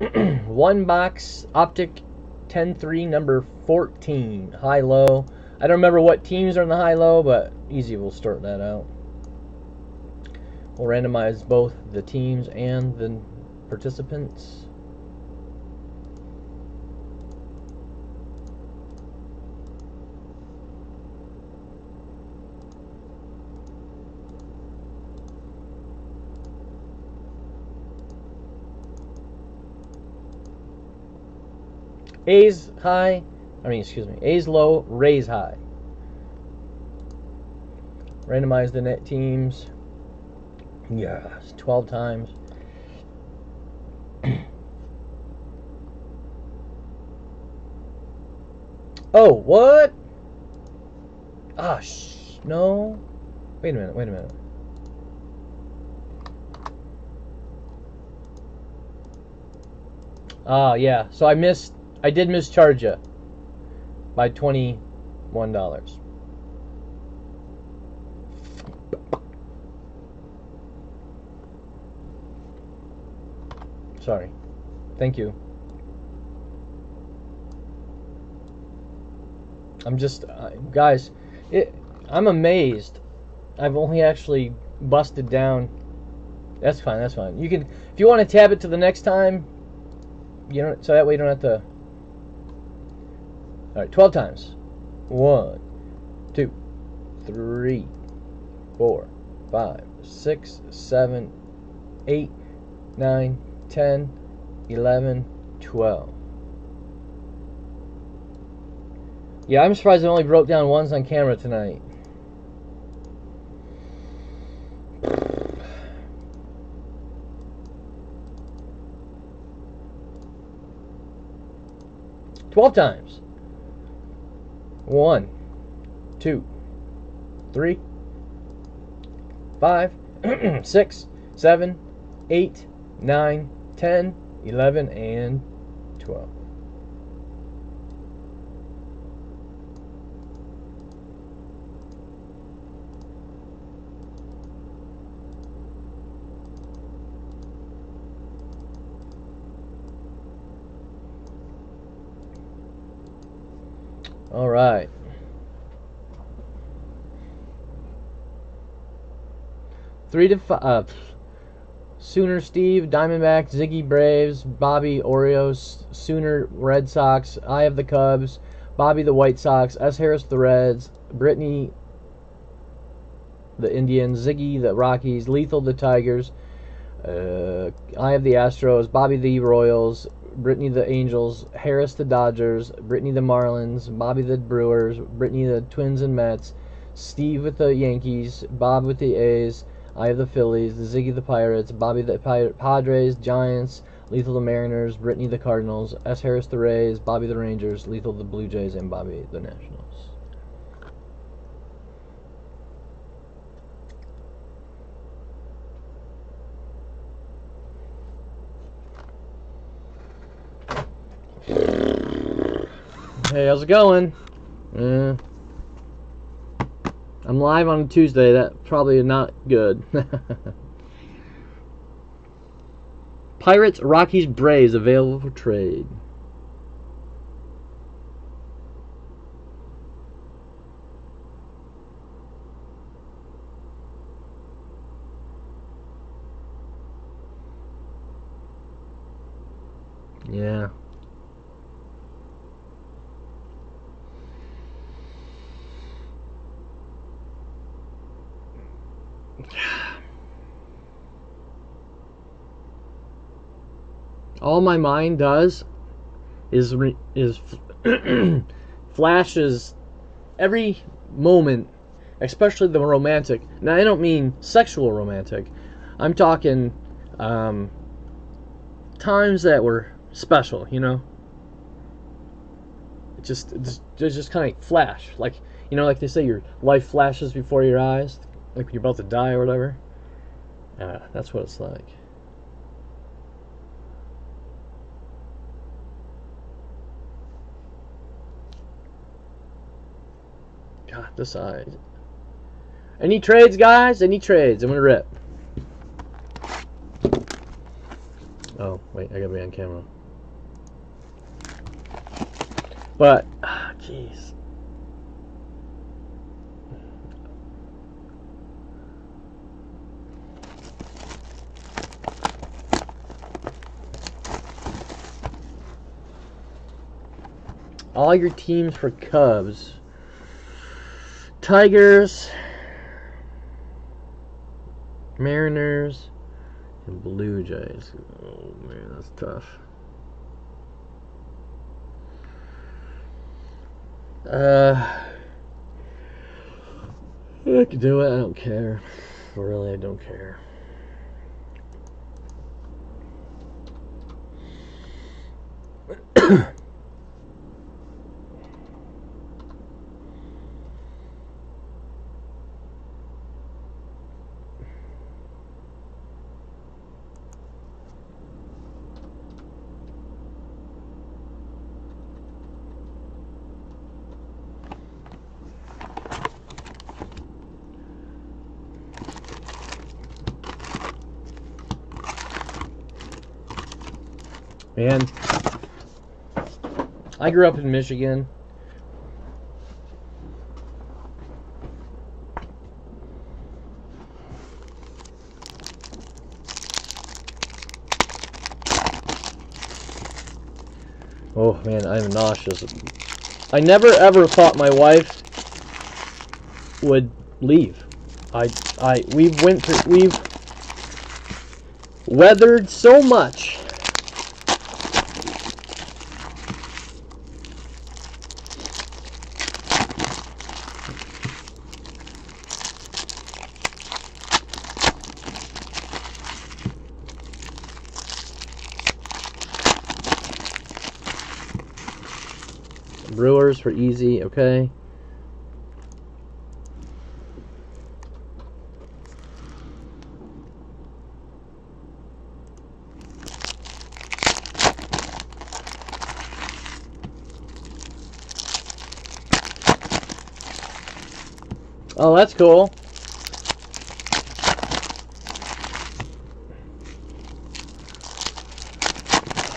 One box optic 10-3 number 14 high low. I don't remember what teams are in the high low, but easy we'll start that out. We'll randomize both the teams and the participants. A's high, I mean, excuse me, A's low, Rays high. Randomize the net teams. Yes, 12 times. oh, what? Ah, sh no. Wait a minute, wait a minute. Ah, yeah. So I missed I did mischarge you by $21. Sorry. Thank you. I'm just, uh, guys, it, I'm amazed. I've only actually busted down. That's fine, that's fine. You can, if you want to tab it to the next time, you know, so that way you don't have to all right, 12 times. One, two, three, four, five, six, seven, eight, nine, ten, eleven, twelve. Yeah, I'm surprised I only broke down ones on camera tonight. Twelve times. One, two, three, five, six, seven, eight, nine, ten, eleven, and 12. All right. Three to five. Uh, Sooner Steve, Diamondbacks, Ziggy Braves, Bobby Orioles, Sooner Red Sox, I have the Cubs, Bobby the White Sox, S. Harris the Reds, Brittany the Indians, Ziggy the Rockies, Lethal the Tigers, uh, I have the Astros, Bobby the Royals, Brittany the Angels, Harris the Dodgers, Brittany the Marlins, Bobby the Brewers, Brittany the Twins and Mets, Steve with the Yankees, Bob with the A's, I have the Phillies, the Ziggy the Pirates, Bobby the Padres, Giants, Lethal the Mariners, Brittany the Cardinals, S. Harris the Rays, Bobby the Rangers, Lethal the Blue Jays, and Bobby the Nationals. Hey, how's it going? Uh, I'm live on Tuesday. That probably not good. Pirates, Rockies, Braves available for trade. Yeah. All my mind does is is flashes every moment, especially the romantic. Now I don't mean sexual romantic. I'm talking um, times that were special. You know, it just it just, just kind of flash like you know, like they say, your life flashes before your eyes, like you're about to die or whatever. Yeah, that's what it's like. This side. Any trades, guys? Any trades? I'm gonna rip. Oh, wait, I gotta be on on camera. But, ah, jeez. all your teams for Cubs. Tigers, Mariners, and Blue Jays. Oh man, that's tough. Uh, I can do it. I don't care. Really, I don't care. Man, I grew up in Michigan. Oh man, I'm nauseous. I never ever thought my wife would leave. I I we've went through we've weathered so much Brewers for easy, okay? Oh, that's cool.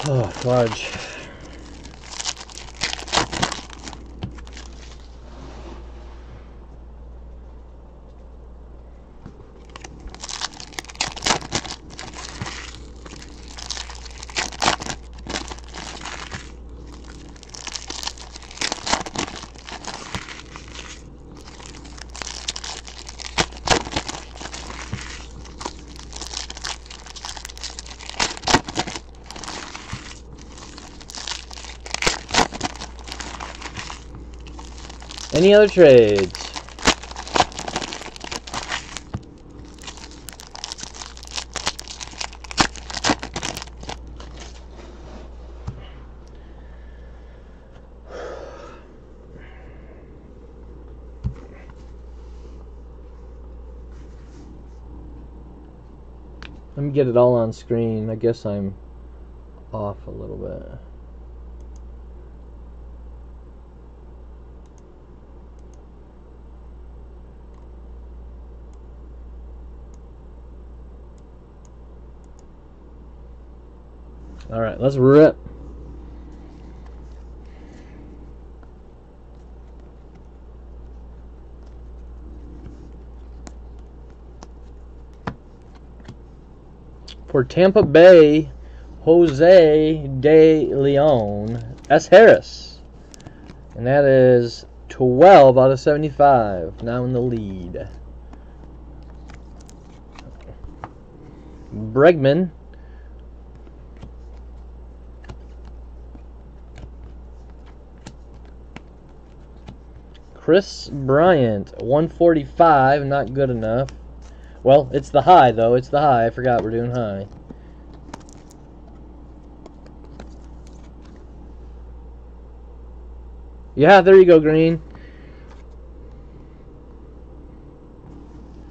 Oh, fudge. Any other trades? Let me get it all on screen. I guess I'm off a little bit. All right, let's rip. For Tampa Bay, Jose De Leon, S. Harris. And that is 12 out of 75. Now in the lead. Bregman. Kris Bryant, 145, not good enough. Well, it's the high, though. It's the high. I forgot we're doing high. Yeah, there you go, Green.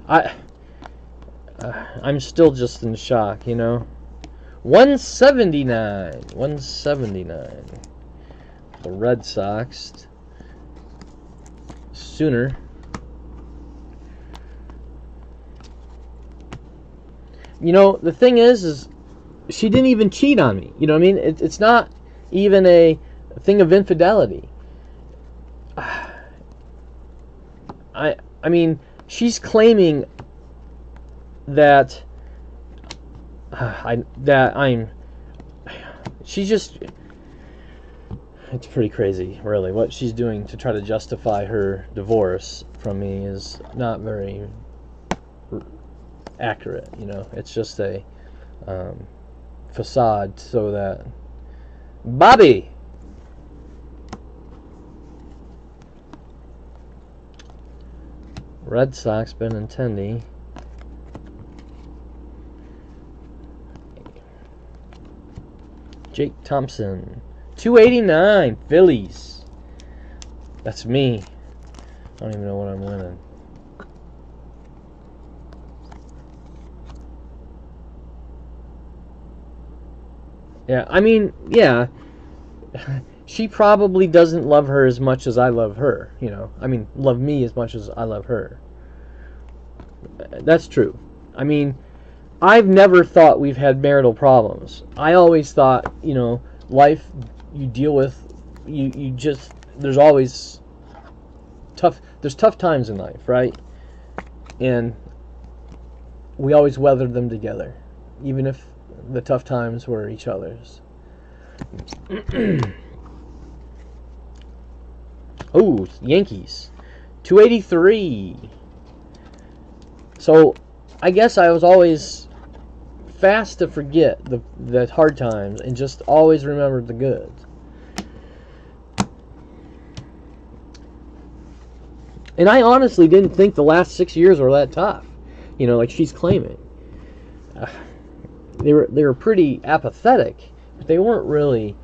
I... Uh, I'm still just in shock, you know. 179. 179. The Red Sox sooner. You know, the thing is, is she didn't even cheat on me. You know what I mean? It, it's not even a thing of infidelity. I I mean, she's claiming that I that I'm she's just it's pretty crazy, really. What she's doing to try to justify her divorce from me is not very accurate. You know, it's just a um, facade so that Bobby. Red Sox Benintendi. Jake Thompson. 289 Phillies. That's me. I don't even know what I'm winning. Yeah, I mean, yeah. She probably doesn't love her as much as I love her, you know. I mean, love me as much as I love her. That's true. I mean, I've never thought we've had marital problems. I always thought, you know, life you deal with you you just there's always tough there's tough times in life, right? And we always weather them together, even if the tough times were each other's. oh, Yankees. 283. So, I guess I was always fast to forget the, the hard times and just always remember the good. And I honestly didn't think the last six years were that tough. You know, like she's claiming. Uh, they were they were pretty apathetic, but they weren't really.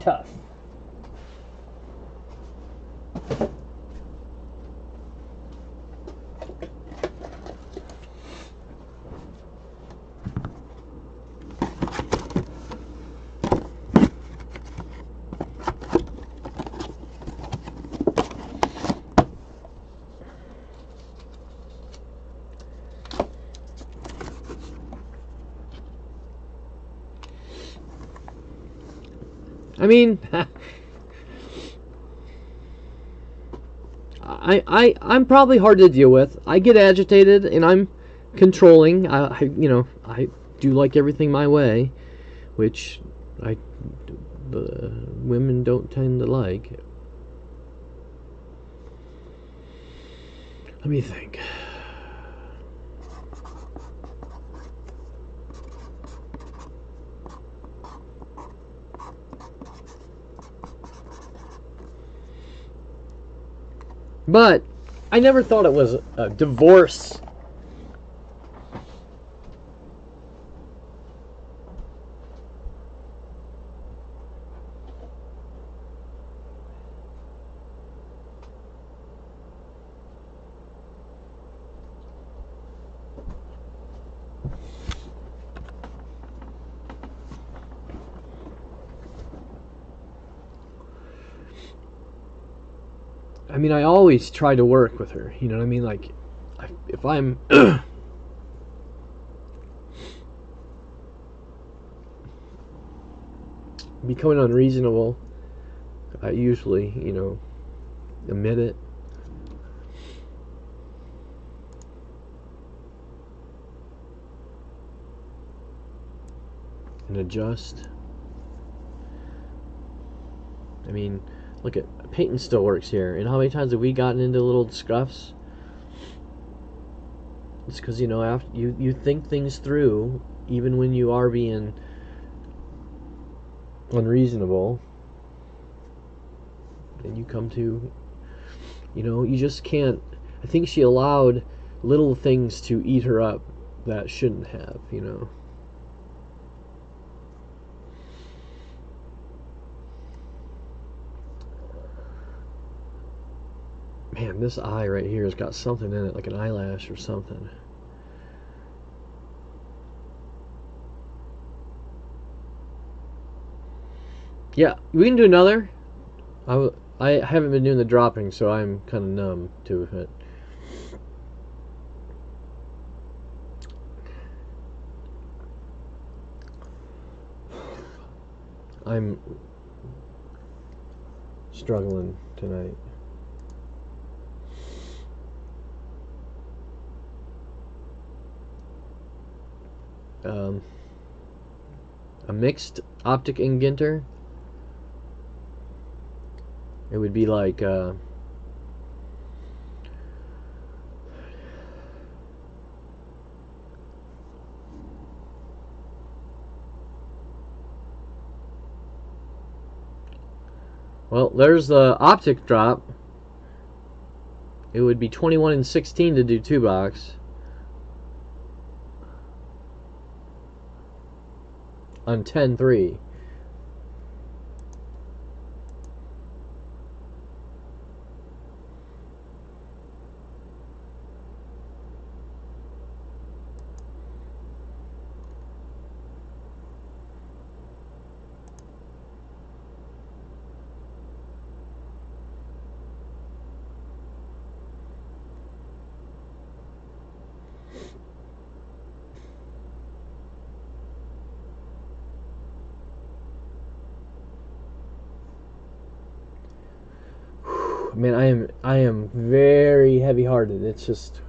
Tough. I mean, I, I, I'm probably hard to deal with. I get agitated and I'm controlling. I, I, you know, I do like everything my way, which I, the women don't tend to like. Let me think. But I never thought it was a divorce. I mean, I always try to work with her. You know what I mean? Like, if I'm. becoming unreasonable, I usually, you know, admit it. And adjust. I mean, look at Peyton still works here. And how many times have we gotten into little scuffs? It's because you know after you you think things through, even when you are being unreasonable, and you come to, you know, you just can't. I think she allowed little things to eat her up that shouldn't have, you know. man, this eye right here has got something in it, like an eyelash or something. Yeah, we can do another. I, I haven't been doing the dropping, so I'm kind of numb to it. I'm struggling tonight. Um, a mixed optic inginter. It would be like uh, Well, there's the optic drop. It would be 21 and 16 to do two box. On 10 3. man, I am I am very heavy hearted. It's just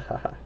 tough. Ha ha ha.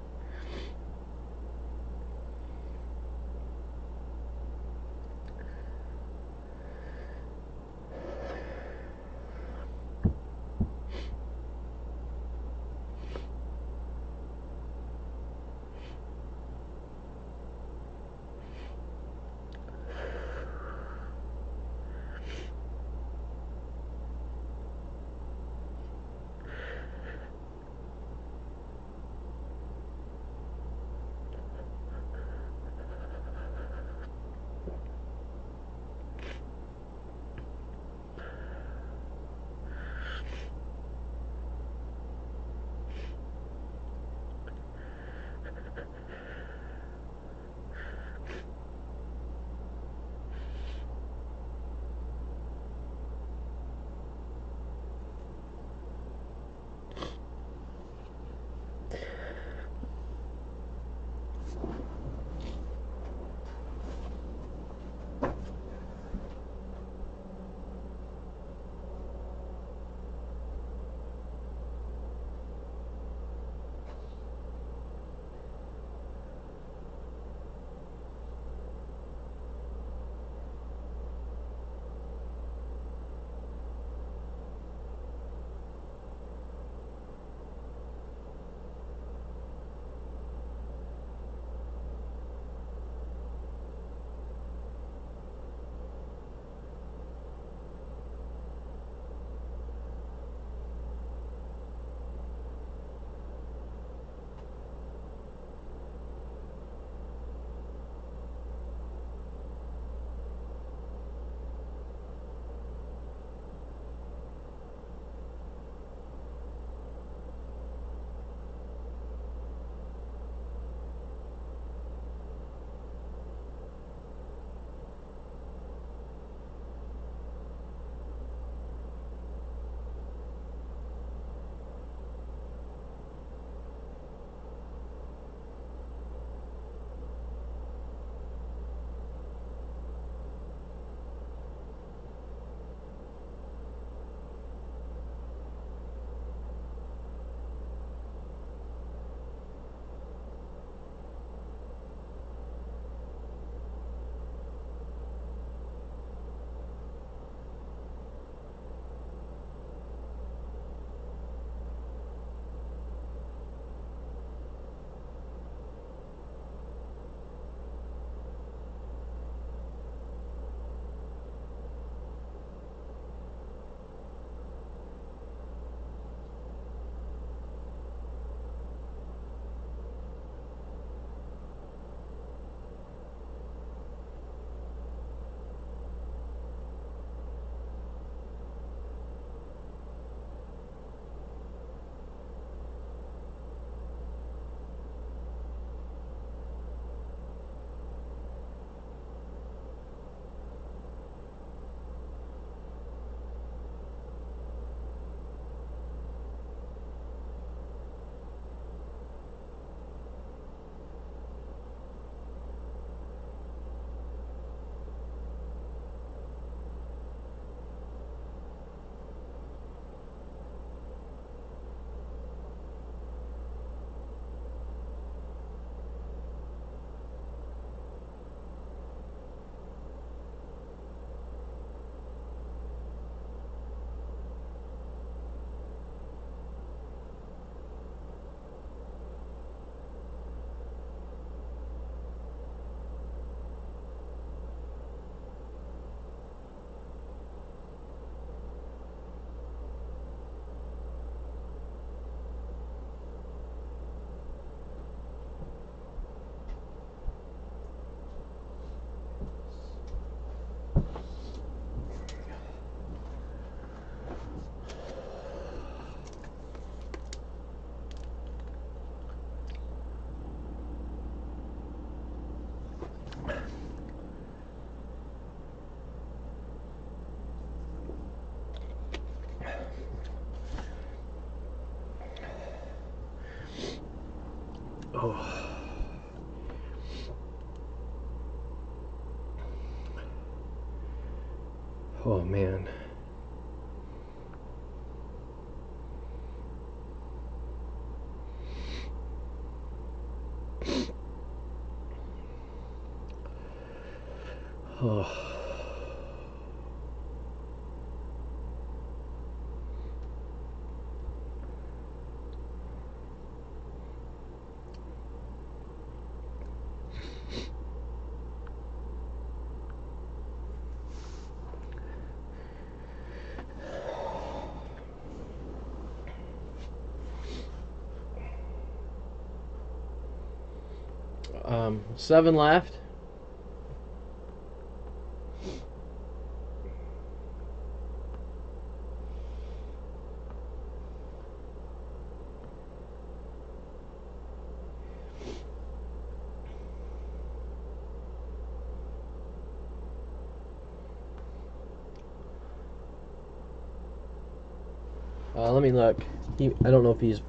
Oh. Oh man. Oh. Um, seven left. Uh, let me look. He, I don't know if he's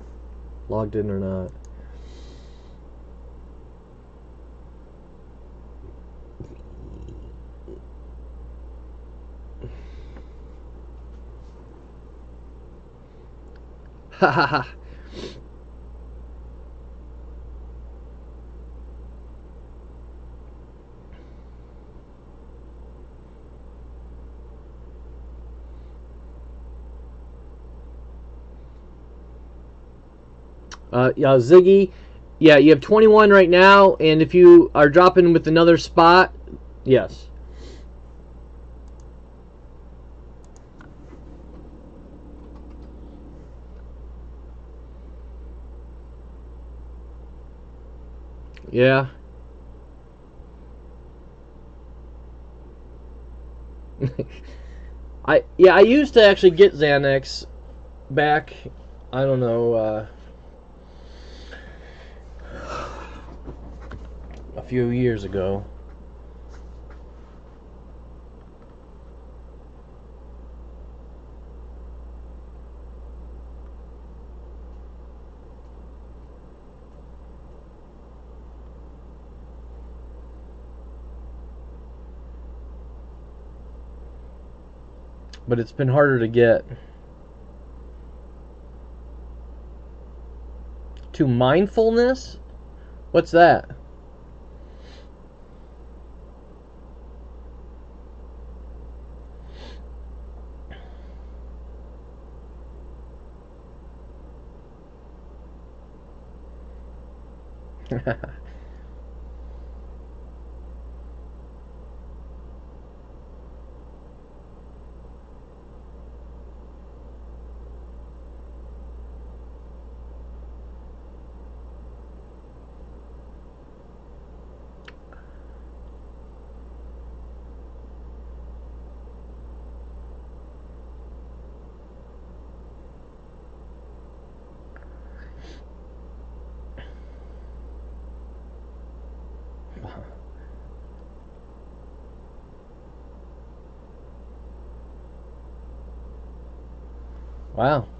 logged in or not. Ha. Uh, yeah, Ziggy. Yeah, you have 21 right now, and if you are dropping with another spot, yes. Yeah. I yeah, I used to actually get Xanax back. I don't know. Uh, a few years ago. But it's been harder to get. To mindfulness? What's that? Wow.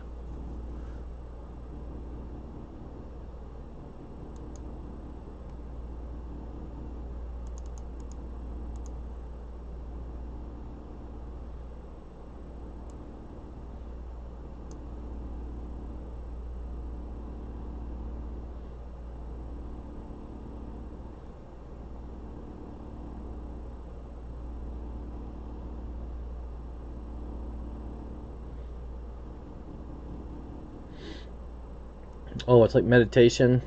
Oh, it's like meditation.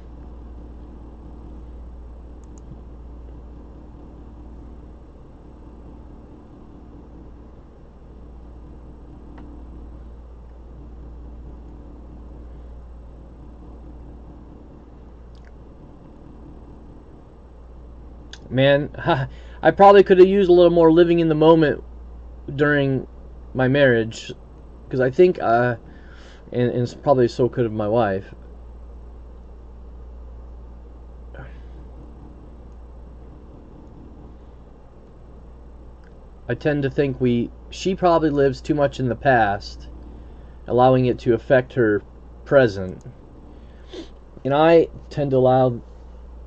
Man, I probably could have used a little more living in the moment during my marriage because I think uh and, and probably so could have my wife I tend to think we she probably lives too much in the past, allowing it to affect her present. And I tend to allow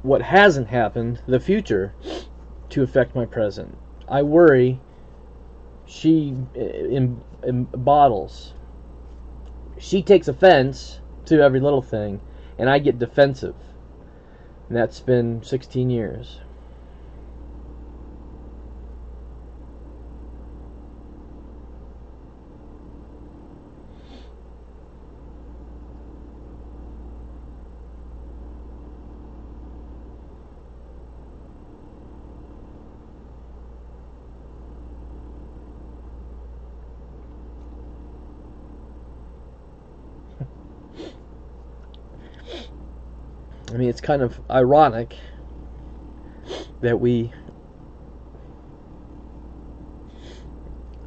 what hasn't happened, the future, to affect my present. I worry she eh, in, in bottles. She takes offense to every little thing, and I get defensive. And that's been 16 years. I mean, it's kind of ironic that we.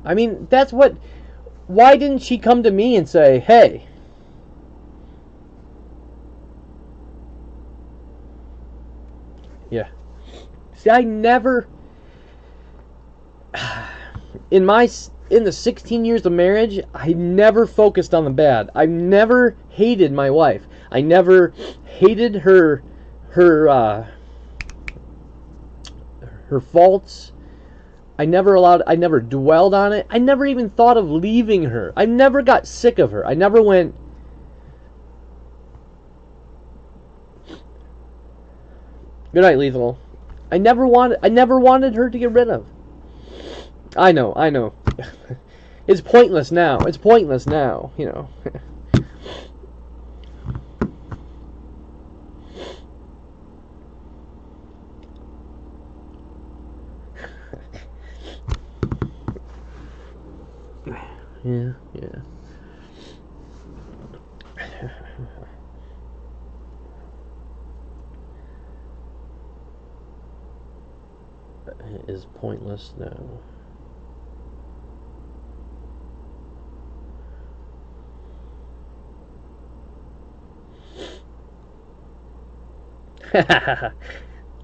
I mean, that's what. Why didn't she come to me and say, hey, Yeah. See, I never in my in the 16 years of marriage, I never focused on the bad. I never hated my wife. I never hated her her uh, her faults. I never allowed I never dwelled on it. I never even thought of leaving her. I never got sick of her. I never went Good night, Lethal. I never wanted I never wanted her to get rid of. I know, I know. it's pointless now. It's pointless now, you know. yeah, yeah. is pointless now.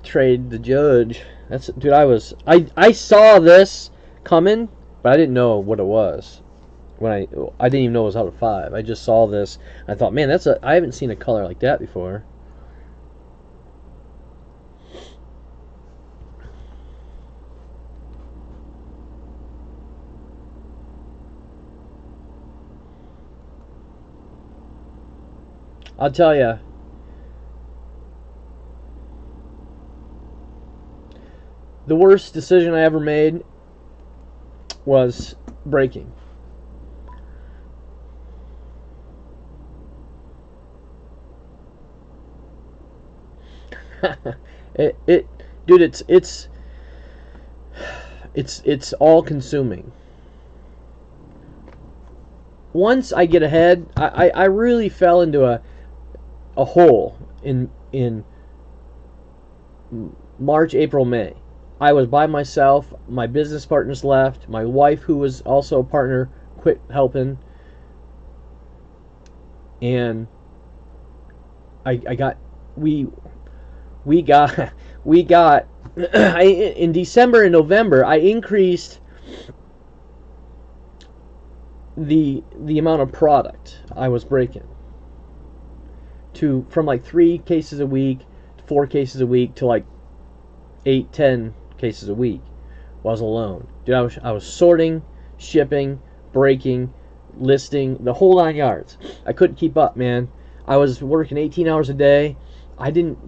Trade the judge. That's dude. I was I I saw this coming, but I didn't know what it was. When I I didn't even know it was out of five. I just saw this. I thought, man, that's a I haven't seen a color like that before. I'll tell you. The worst decision I ever made was breaking. it, it, dude, it's it's it's it's all consuming once I get ahead, I, I, I, really fell into a a hole in in March, April, May. I was by myself. My business partners left. My wife, who was also a partner, quit helping. And I, I got we we got we got I, in December and November. I increased the the amount of product I was breaking to from like three cases a week, to four cases a week to like eight, ten cases a week. Was alone, dude. I was I was sorting, shipping, breaking, listing, the whole nine yards. I couldn't keep up, man. I was working 18 hours a day. I didn't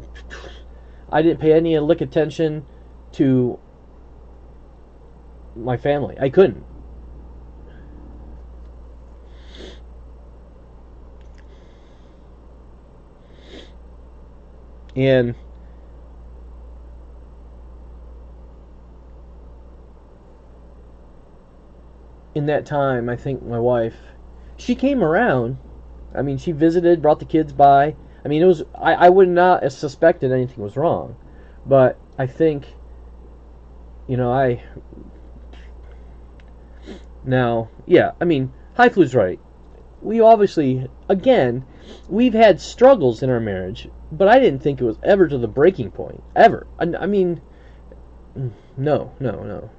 I didn't pay any lick attention to my family. I couldn't. And in that time, I think my wife, she came around. I mean, she visited, brought the kids by. I mean, it was I, I would not have suspected anything was wrong, but I think, you know, I now, yeah, I mean, High Flu's right. We obviously, again, we've had struggles in our marriage, but I didn't think it was ever to the breaking point. Ever. I, I mean, no, no, no.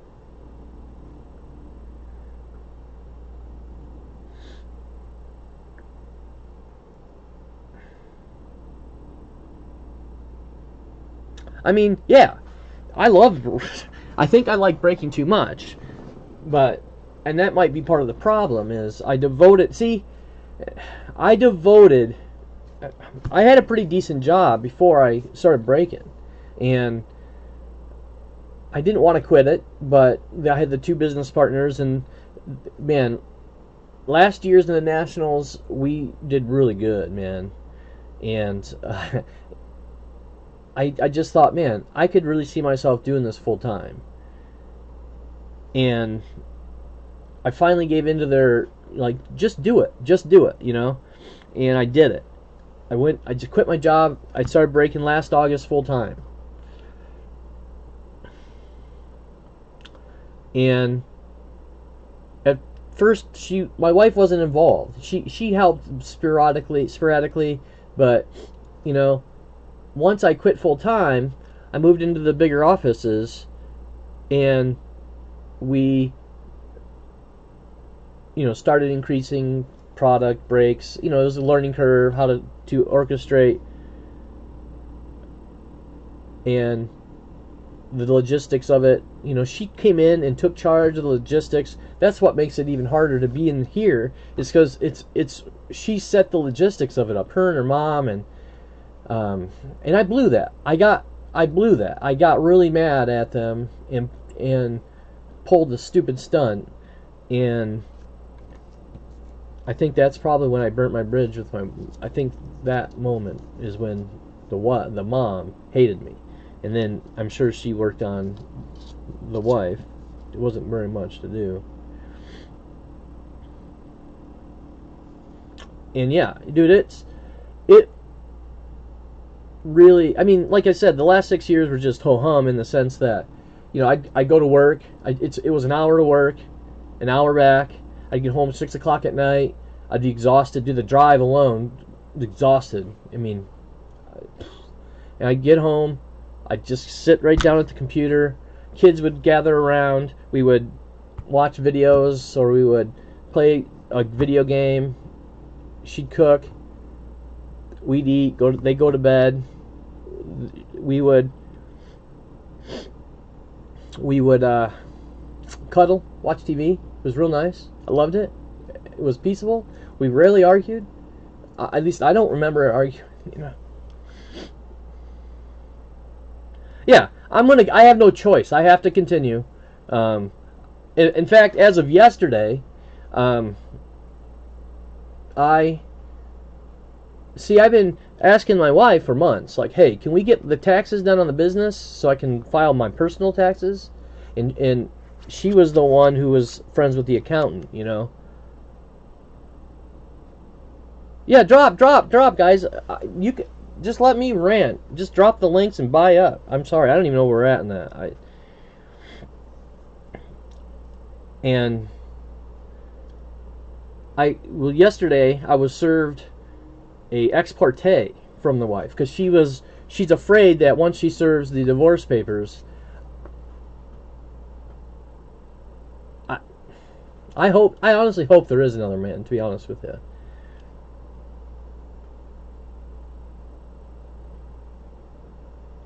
I mean, yeah, I love. I think I like breaking too much, but and that might be part of the problem is I devoted. See, I devoted. I had a pretty decent job before I started breaking, and I didn't want to quit it, but I had the two business partners, and man, last year's in the nationals we did really good, man, and uh, I I just thought, man, I could really see myself doing this full time, and I finally gave into their like, just do it, just do it, you know, and I did it. I went, I just quit my job. I started breaking last August full time and at first she my wife wasn't involved she she helped sporadically sporadically but you know once i quit full time i moved into the bigger offices and we you know started increasing product breaks you know it was a learning curve how to to orchestrate and the logistics of it. You know, she came in and took charge of the logistics. That's what makes it even harder to be in here, is because it's it's she set the logistics of it up. Her and her mom and um, and I blew that. I got I blew that. I got really mad at them and and pulled the stupid stunt. And I think that's probably when I burnt my bridge with my. I think that moment is when the what the mom hated me and then I'm sure she worked on the wife. It wasn't very much to do. And yeah, dude, it's it really. I mean, like I said, the last six years were just ho hum in the sense that, you know, I I go to work. I, it's it was an hour to work, an hour back. I'd get home six o'clock at night. I'd be exhausted. Do the drive alone, exhausted. I mean, and I'd get home I'd just sit right down at the computer. Kids would gather around. We would watch videos or we would play a video game. She'd cook. We'd eat. Go. To, they go to bed. We would. We would uh, cuddle, watch TV. It was real nice. I loved it. It was peaceful. We rarely argued. Uh, at least I don't remember arguing. You know. yeah, I'm gonna. I have no choice. I have to continue. Um, in, in, fact, as of yesterday, um, I see. I've been asking my wife for months, like, "Hey, can we get the taxes done on the business so I can file my personal taxes?" And and she was the one who was friends with the accountant, you know. Yeah, drop, drop, drop, guys. Uh, you can just let me rant. Just drop the links and buy up. I'm sorry, I don't even know where we're at in that. I and I well yesterday I was served a ex parte from the wife because she was she's afraid that once she serves the divorce papers I I hope I honestly hope there is another man to be honest with you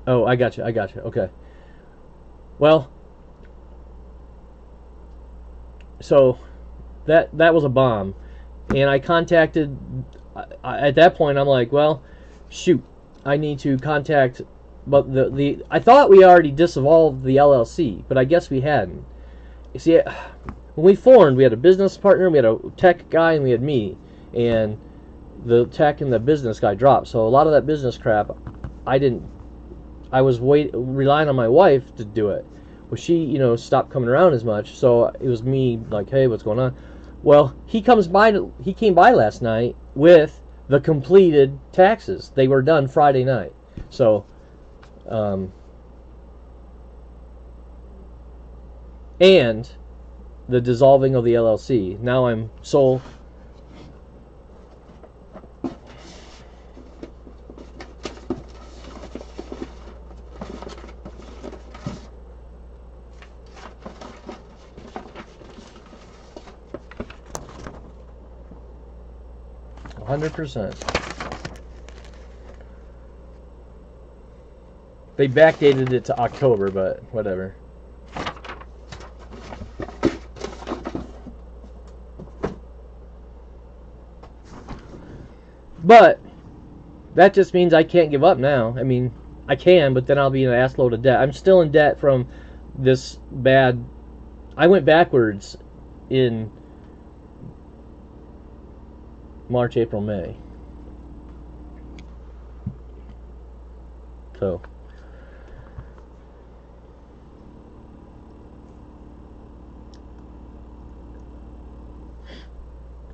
Oh, I got you. I got you. Okay. Well, so that that was a bomb, and I contacted. I, at that point, I'm like, well, shoot, I need to contact. But the the I thought we already dissolved the LLC, but I guess we hadn't. You see, when we formed, we had a business partner, we had a tech guy, and we had me, and the tech and the business guy dropped. So a lot of that business crap, I didn't I was wait relying on my wife to do it. Well, she, you know, stopped coming around as much, so it was me like, hey, what's going on? Well, he comes by. He came by last night with the completed taxes. They were done Friday night. So, um, and the dissolving of the LLC. Now I'm sole 100%. They backdated it to October, but whatever. But that just means I can't give up now. I mean, I can, but then I'll be in an assload of debt. I'm still in debt from this bad. I went backwards in March, April, May. So.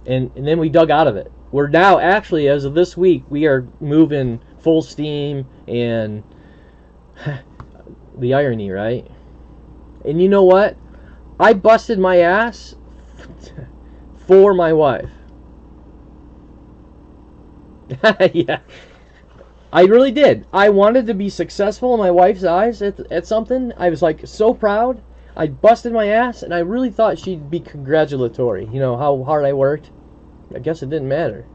And, and then we dug out of it. We're now actually, as of this week, we are moving full steam and the irony, right? And you know what? I busted my ass for my wife. yeah. I really did. I wanted to be successful in my wife's eyes at, at something. I was like so proud. I busted my ass, and I really thought she'd be congratulatory. You know how hard I worked. I guess it didn't matter.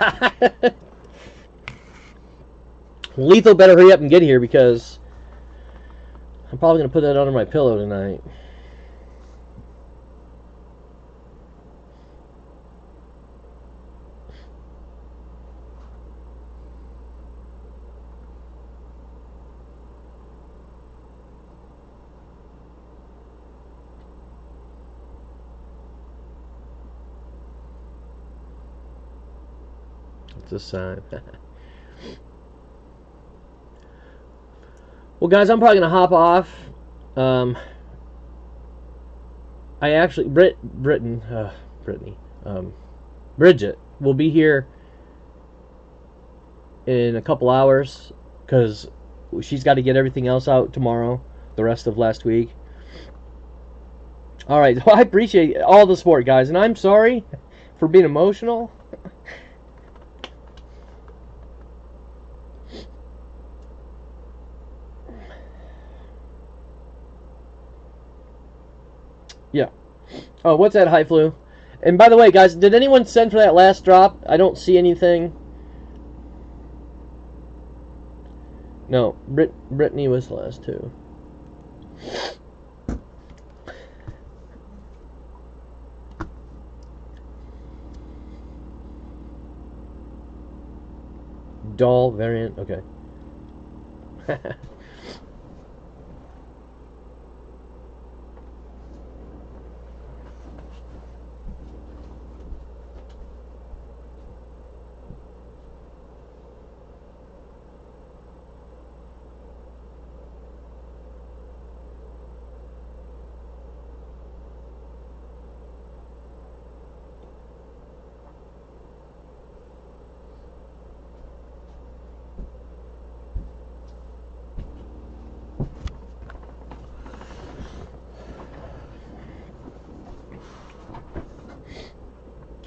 Lethal better hurry up and get here because I'm probably going to put that under my pillow tonight. A sign. well, guys, I'm probably going to hop off. Um, I actually, Brit, Britain, uh, Brittany, um, Bridget will be here in a couple hours because she's got to get everything else out tomorrow, the rest of last week. All right, well, I appreciate all the support, guys, and I'm sorry for being emotional. Yeah. Oh, what's that, High Flu? And by the way, guys, did anyone send for that last drop? I don't see anything. No, Brit Brittany was last two. Doll variant, okay.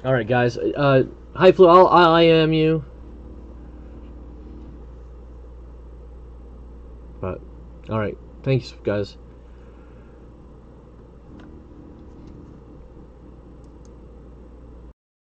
All right, guys. Uh, hi, Flu. I'll, I am you. But, all right. Thanks, guys.